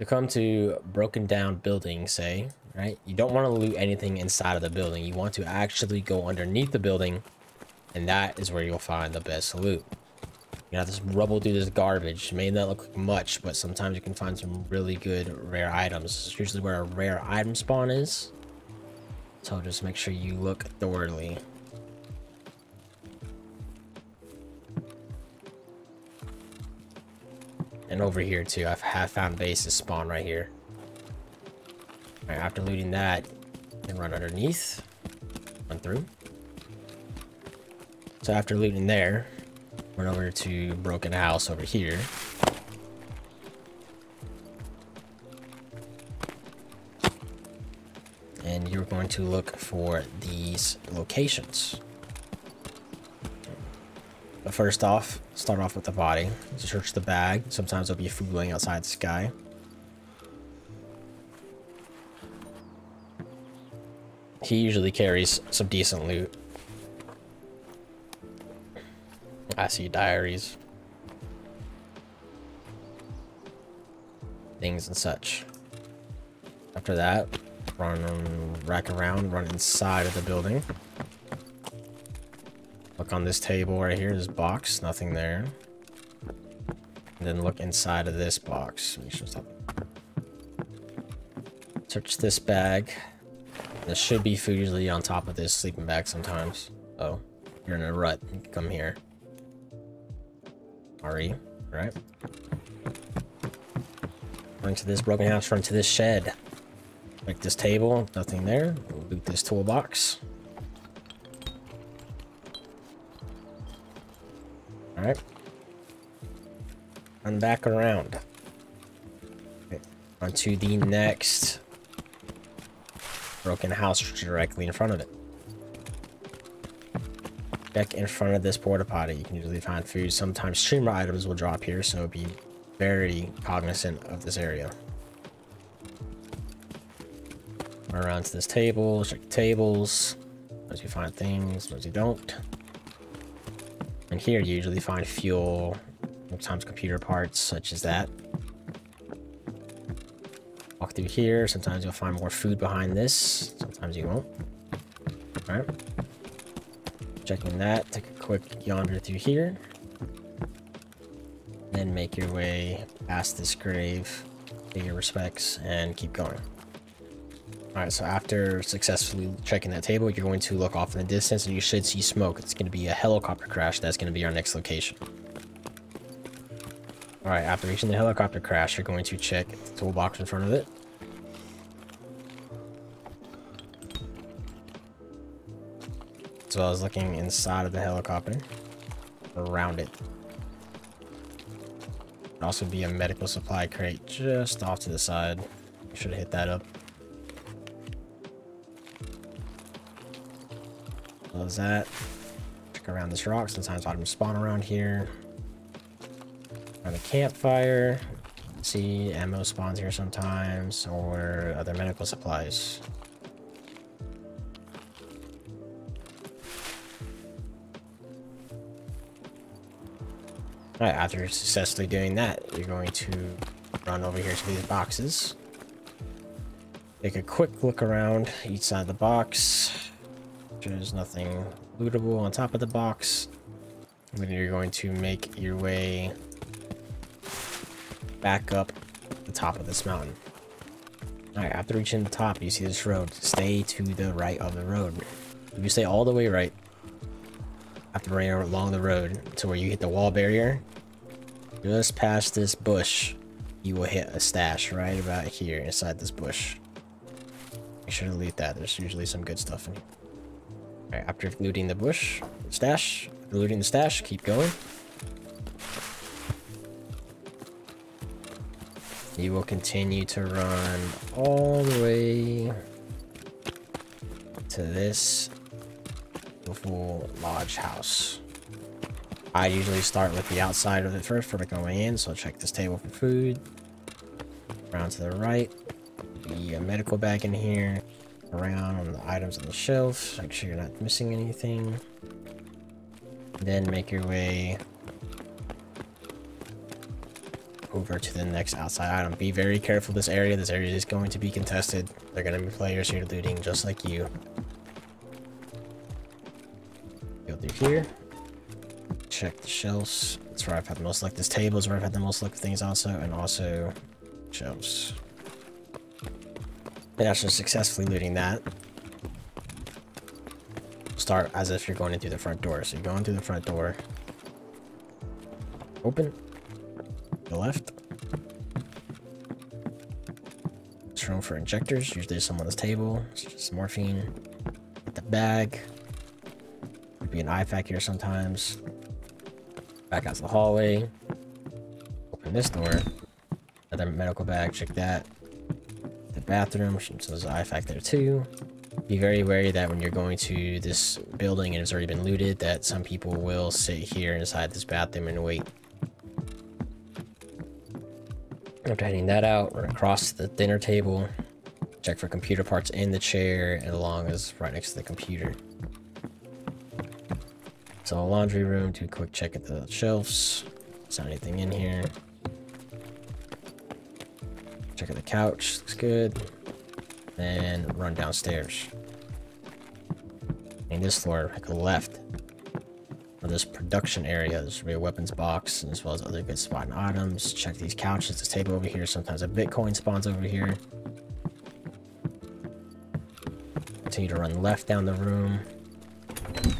You come to broken down building, say, right? You don't want to loot anything inside of the building. You want to actually go underneath the building, and that is where you'll find the best loot. You have this rubble through this garbage. May not look like much, but sometimes you can find some really good rare items. It's usually where a rare item spawn is. So just make sure you look thoroughly. And over here too, I've have found bases spawn right here. After looting that, then run underneath, run through. So after looting there, run over to broken house over here. And you're going to look for these locations. First off, start off with the body. Search the bag. Sometimes there'll be food laying outside the sky. He usually carries some decent loot. I see diaries. Things and such. After that, run rack around, run inside of the building. Look on this table right here, this box, nothing there. And then look inside of this box. Search this bag. There should be food usually on top of this sleeping bag sometimes. Oh, you're in a rut. come here. RE, right? Run to this broken house, run to this shed. Make this table, nothing there. Loot this toolbox. Alright. Run back around. Okay. Onto the next broken house directly in front of it. Check in front of this porta potty. You can usually find food. Sometimes streamer items will drop here, so be very cognizant of this area. Around to this table, check tables. As you find things, as you don't. And here you usually find fuel, sometimes computer parts such as that. Walk through here, sometimes you'll find more food behind this, sometimes you won't. Alright. Checking that, take a quick yonder through here. Then make your way past this grave, pay your respects, and keep going. Alright, so after successfully checking that table, you're going to look off in the distance and you should see smoke. It's going to be a helicopter crash. That's going to be our next location. Alright, after reaching the helicopter crash, you're going to check the toolbox in front of it. As well as looking inside of the helicopter. Around it. also be a medical supply crate just off to the side. Should have hit that up. Close that. Check around this rock. Sometimes items spawn around here. On the campfire. See, ammo spawns here sometimes, or other medical supplies. Alright, after successfully doing that, you're going to run over here to these boxes. Take a quick look around each side of the box. There's nothing lootable on top of the box. And then you're going to make your way back up the top of this mountain. Alright, after reaching the top, you see this road. Stay to the right of the road. If you stay all the way right, after running along the road to where you hit the wall barrier, just past this bush, you will hit a stash right about here inside this bush. Make sure to loot that. There's usually some good stuff in here. Alright, after looting the bush, stash, looting the stash, keep going. You will continue to run all the way to this beautiful lodge house. I usually start with the outside of it first for going in, so check this table for food. Around to the right, the medical bag in here. Around on the items on the shelf, make sure you're not missing anything. Then make your way over to the next outside item. Be very careful this area. This area is going to be contested. They're going to be players here looting just like you. Go through here. Check the shelves. That's where I've had the most luck. This table is where I've had the most luck things also. And also shelves. And after successfully looting that, start as if you're going in through the front door. So you're going through the front door. Open. The left. There's room for injectors. Usually there's some on this table. It's just morphine. the bag. Could be an IFAK here sometimes. Back out to the hallway. Open this door. Another medical bag. Check that. Bathroom. So there's an IFAK there too. Be very wary that when you're going to this building and it's already been looted that some people will sit here inside this bathroom and wait. After heading that out. We're across the dinner table check for computer parts in the chair and along as right next to the computer. So laundry room do a quick check at the shelves. Is there anything in here check out the couch looks good. Then run downstairs. And this floor like left of this production area there's be weapons box as well as other good spotting items. Check these couches this table over here sometimes a bitcoin spawns over here. Continue to run left down the room.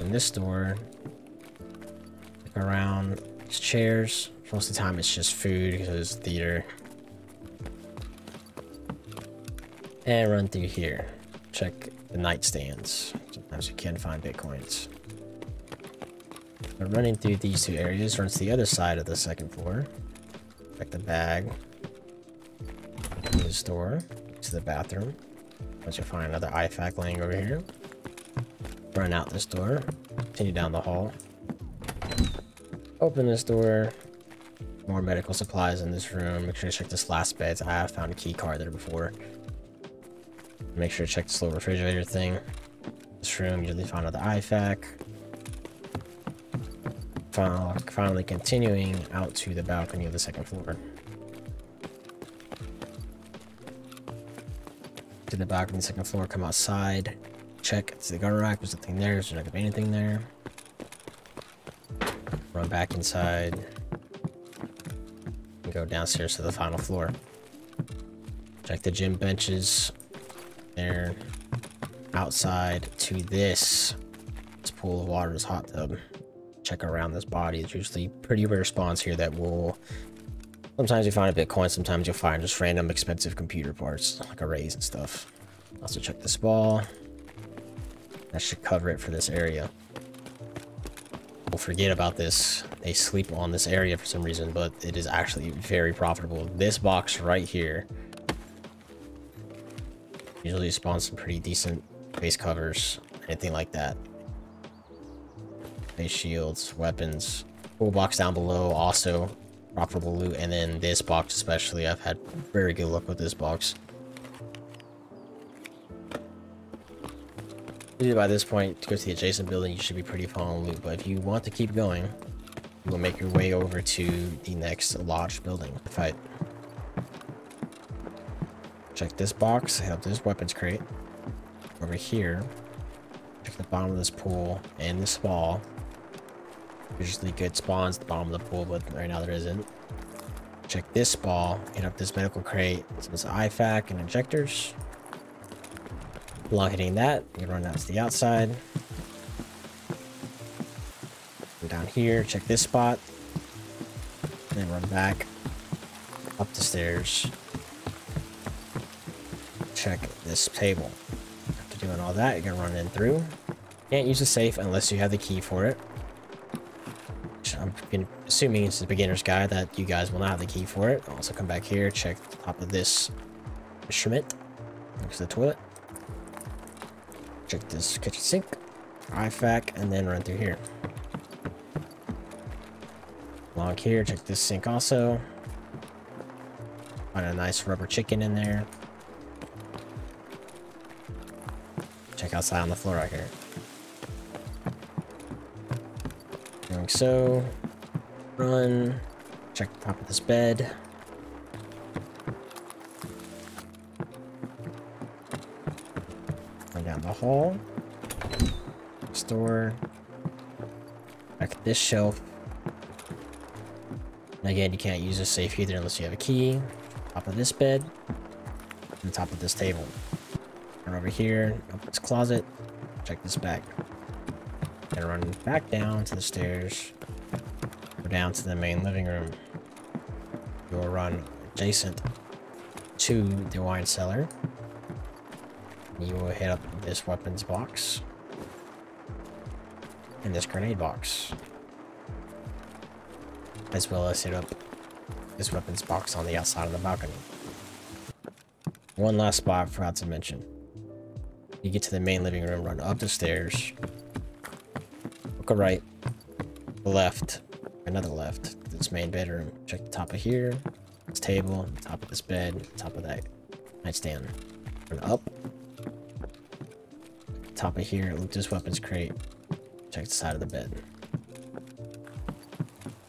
In this door. Look around. These chairs. Most of the time it's just food because it's theater and run through here check the nightstands Sometimes you can find bitcoins. But running through these two areas runs to the other side of the second floor. Check the bag. This door to the bathroom. Once you find another IFAK laying over here. Run out this door. Continue down the hall. Open this door. More medical supplies in this room. Make sure to check this last bed. I have found a key card there before. Make sure to check this little refrigerator thing. This room usually found at the IFAK. Finally continuing out to the balcony of the second floor. To the balcony, of the second floor, come outside, check it's the gun rack, there's nothing there, there's not gonna be anything there. Run back inside. And go downstairs to the final floor. Check the gym benches. There outside to this, this pool of water, this hot tub. Check around this body. It's usually pretty rare spawns here that will... Sometimes you find a Bitcoin, sometimes you'll find just random expensive computer parts, like arrays and stuff. Also check this ball. That should cover it for this area. We'll forget about this. They sleep on this area for some reason, but it is actually very profitable. This box right here usually spawns some pretty decent base covers, anything like that. Base shields, weapons. Full box down below, also profitable loot. And then this box especially, I've had very good luck with this box. By this point, to go to the adjacent building, you should be pretty far on loot. But if you want to keep going, you will make your way over to the next lodge building fight. Check this box, hit up this weapons crate over here. Check the bottom of this pool and this wall. Usually good spawns at the bottom of the pool, but right now there isn't. Check this ball, hit up this medical crate, some IFAK and injectors. Block hitting that, you run out to the outside. Go down here, check this spot. Then run back up the stairs. Check this table After doing all that, you're gonna run in through. Can't use the safe unless you have the key for it. I'm assuming it's the beginner's guide that you guys will not have the key for it. Also come back here, check the top of this instrument next to the toilet. Check this kitchen sink, IFAK, and then run through here. Along here, check this sink also. Find a nice rubber chicken in there. Outside on the floor right here. Like so. Run. Check the top of this bed. Run down the hall. Store. Back this shelf. And again, you can't use a safe either unless you have a key. Top of this bed. And top of this table. Turn over here, open this closet. Check this back. Then run back down to the stairs. Go down to the main living room. You'll run adjacent to the wine cellar. You will hit up this weapons box. And this grenade box. As well as hit up this weapons box on the outside of the balcony. One last spot I forgot to mention. You get to the main living room, run up the stairs. Look right. Left. Another left. This main bedroom. Check the top of here. This table. Top of this bed. Top of that nightstand. Run up. Top of here. Look this weapons crate. Check the side of the bed.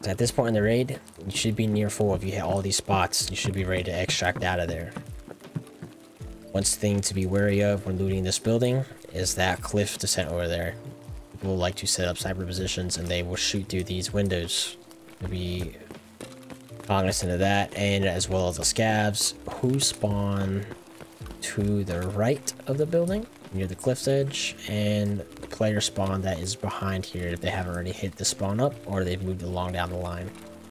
So at this point in the raid, you should be near full. If you hit all these spots, you should be ready to extract out of there. One thing to be wary of when looting this building is that cliff descent over there. People like to set up cyber positions and they will shoot through these windows. Be cognizant of that, and as well as the scavs who spawn to the right of the building near the cliff's edge, and the player spawn that is behind here if they haven't already hit the spawn up or they've moved along down the line.